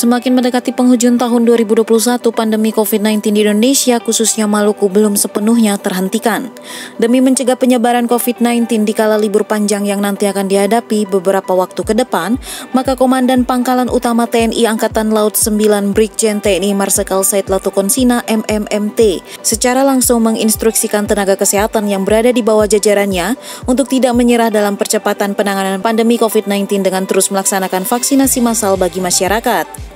Semakin mendekati penghujung tahun 2021, pandemi COVID-19 di Indonesia, khususnya Maluku, belum sepenuhnya terhentikan. Demi mencegah penyebaran COVID-19 di kala libur panjang yang nanti akan dihadapi beberapa waktu ke depan, maka Komandan Pangkalan Utama TNI Angkatan Laut 9 Brigjen TNI Marsikal Said Latukonsina MMMT secara langsung menginstruksikan tenaga kesehatan yang berada di bawah jajarannya untuk tidak menyerah dalam percepatan penanganan pandemi COVID-19 dengan terus melaksanakan vaksinasi massal bagi masyarakat.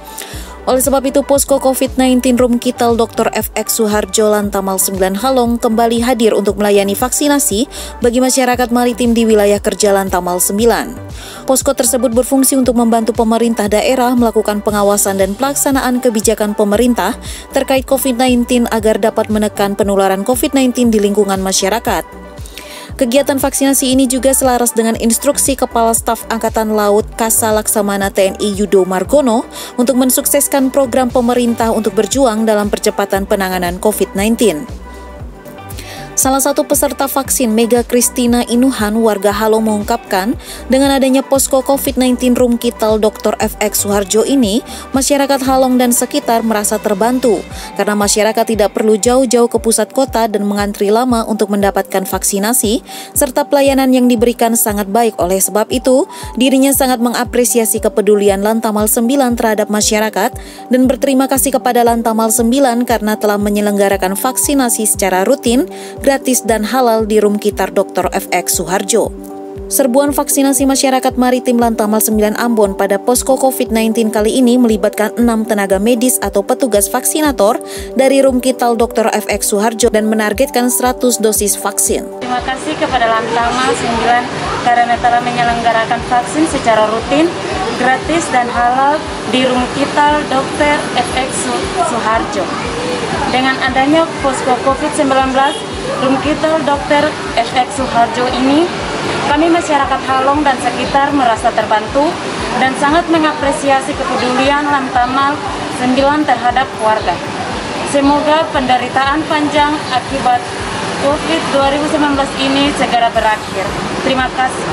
Oleh sebab itu, Posko COVID-19 Room Kital Dr. FX Suharjo Lantamal 9 Halong kembali hadir untuk melayani vaksinasi bagi masyarakat maritim di wilayah kerja Lantamal 9. Posko tersebut berfungsi untuk membantu pemerintah daerah melakukan pengawasan dan pelaksanaan kebijakan pemerintah terkait COVID-19 agar dapat menekan penularan COVID-19 di lingkungan masyarakat. Kegiatan vaksinasi ini juga selaras dengan instruksi Kepala Staf Angkatan Laut Kasa Laksamana TNI Yudo Margono untuk mensukseskan program pemerintah untuk berjuang dalam percepatan penanganan COVID-19. Salah satu peserta vaksin Mega Kristina Inuhan warga Halo mengungkapkan, dengan adanya posko COVID-19 Room Kital Dr. FX Suharjo ini, masyarakat Halong dan sekitar merasa terbantu karena masyarakat tidak perlu jauh-jauh ke pusat kota dan mengantri lama untuk mendapatkan vaksinasi, serta pelayanan yang diberikan sangat baik oleh sebab itu, dirinya sangat mengapresiasi kepedulian Lantamal 9 terhadap masyarakat dan berterima kasih kepada Lantamal 9 karena telah menyelenggarakan vaksinasi secara rutin gratis dan halal di Room Kitar Dr. FX Suharjo. Serbuan vaksinasi masyarakat maritim Lantamal 9 Ambon pada posko COVID-19 kali ini melibatkan 6 tenaga medis atau petugas vaksinator dari Room Kital Dr. FX Suharjo dan menargetkan 100 dosis vaksin. Terima kasih kepada Lantamal 9 karena telah menyelenggarakan vaksin secara rutin, gratis dan halal di Room Kital Dr. FX Suharjo. Dengan adanya posko COVID-19, Room kita Dr. FX Suharjo ini, kami masyarakat Halong dan sekitar merasa terbantu dan sangat mengapresiasi kepedulian Lantamal 9 terhadap warga. Semoga penderitaan panjang akibat COVID-19 ini segera berakhir. Terima kasih.